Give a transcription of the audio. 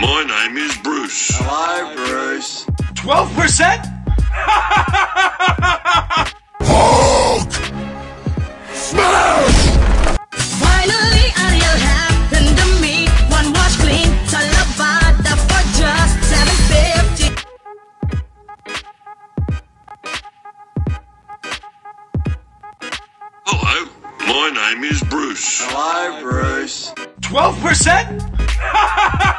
my name is Bruce. Hello, Bruce. 12%? Hulk, smash! Finally, Ariel happen to me. One wash clean, Salavada for just seven fifty. Hello, my name is Bruce. Hello, Bruce. 12%?